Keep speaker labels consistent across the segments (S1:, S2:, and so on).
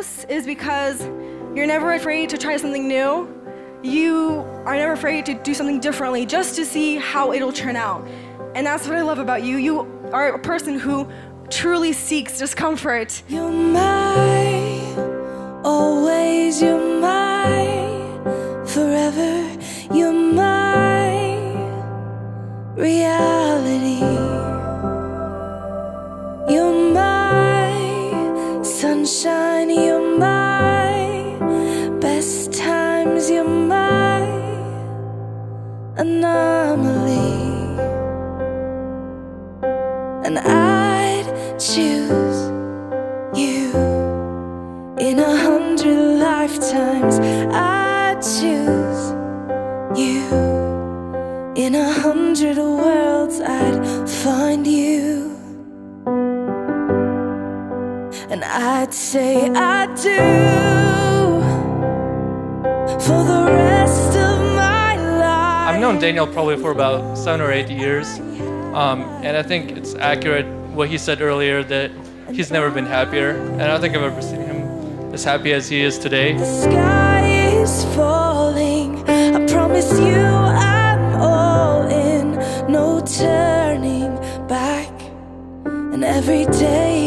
S1: most is because you're never afraid to try something new. You are never afraid to do something differently just to see how it'll turn out. And that's what I love about you. You are a person who truly seeks discomfort.
S2: You're my, always you're forever you're my reality. I'd say I do for the rest of my life.
S3: I've known Daniel probably for about seven or eight years, um, and I think it's accurate what he said earlier that he's never been happier, and I don't think I've ever seen him as happy as he is today.
S2: The sky is falling. I promise you I'm all in. No turning back. And every day,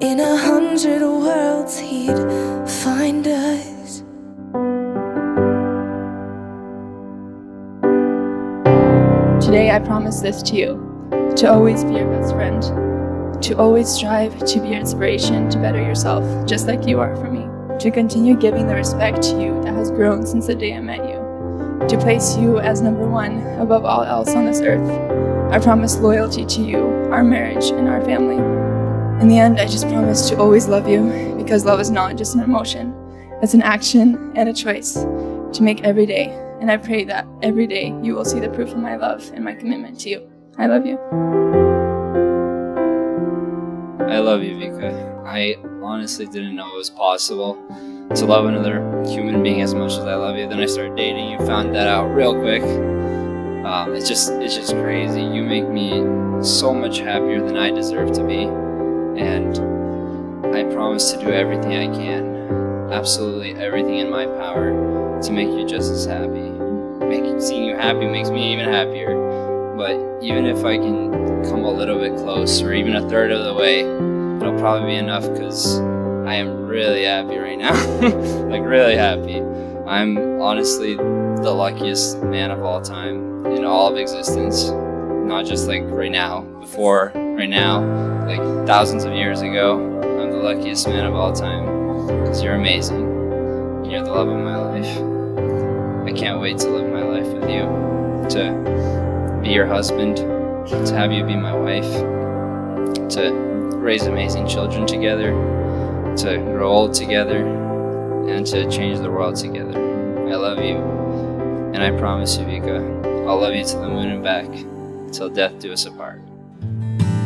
S2: in a hundred worlds. He'd find us.
S4: Today, I promise this to you to always be your best friend, to always strive to be your inspiration to better yourself, just like you are for me, to continue giving the respect to you that has grown since the day I met you, to place you as number one above all else on this earth. I promise loyalty to you, our marriage, and our family. In the end, I just promise to always love you because love is not just an emotion, it's an action and a choice to make every day. And I pray that every day you will see the proof of my love and my commitment to you. I love you.
S5: I love you, Vika. I honestly didn't know it was possible to love another human being as much as I love you. Then I started dating you, found that out real quick. Um, it's just, it's just crazy. You make me so much happier than I deserve to be, and I promise to do everything I can, absolutely everything in my power, to make you just as happy. Seeing you happy makes me even happier. But even if I can come a little bit close, or even a third of the way, it'll probably be enough because I am really happy right now. like, really happy. I'm honestly the luckiest man of all time in all of existence. Not just like right now, before, right now, like thousands of years ago. I'm the luckiest man of all time because you're amazing. You're the love of my life. I can't wait to live my life with you, to be your husband, to have you be my wife, to raise amazing children together, to grow old together, and to change the world together. I love you, and I promise you, Vika, I'll love you to the moon and back, till death do us apart.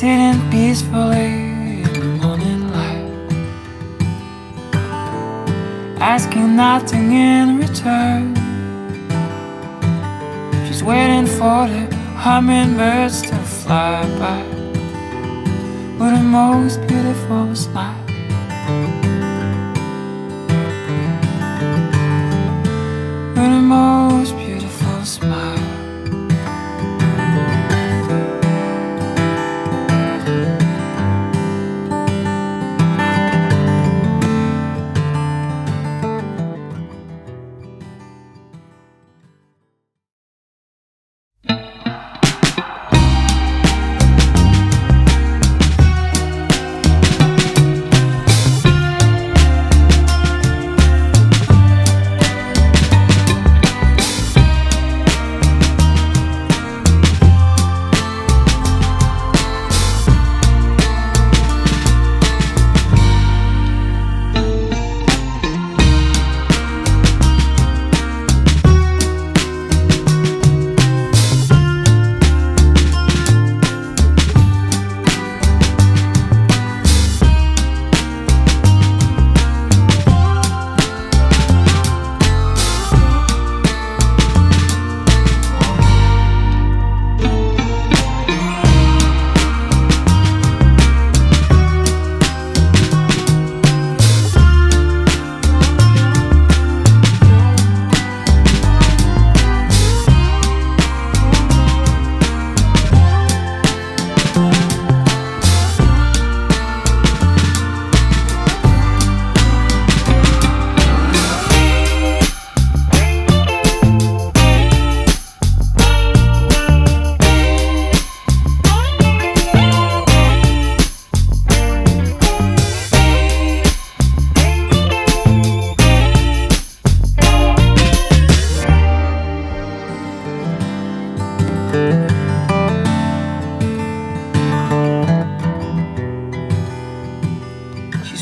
S6: sitting peacefully in the morning light, asking nothing in return. She's waiting for the hummingbirds to fly by with the most beautiful smile.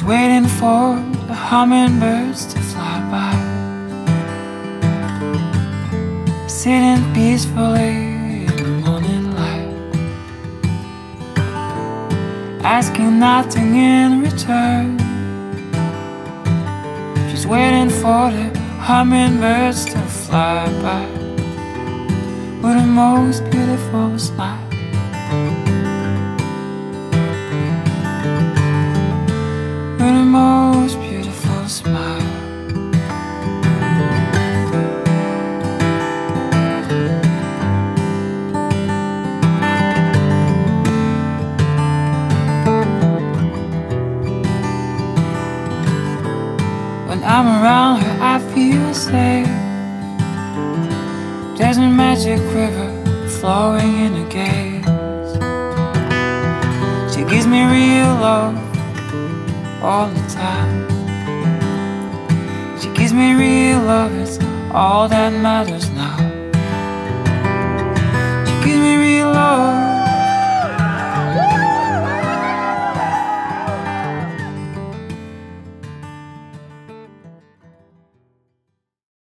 S6: Waiting for the hummingbirds to fly by. Sitting peacefully in the morning light. Asking nothing in return. She's waiting for the hummingbirds to fly by. With the most beautiful smile. When I'm around her, I feel safe. There's a magic river flowing in her gaze. She gives me real love all the time. She gives me real love, it's all that matters now.